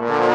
Mm-hmm.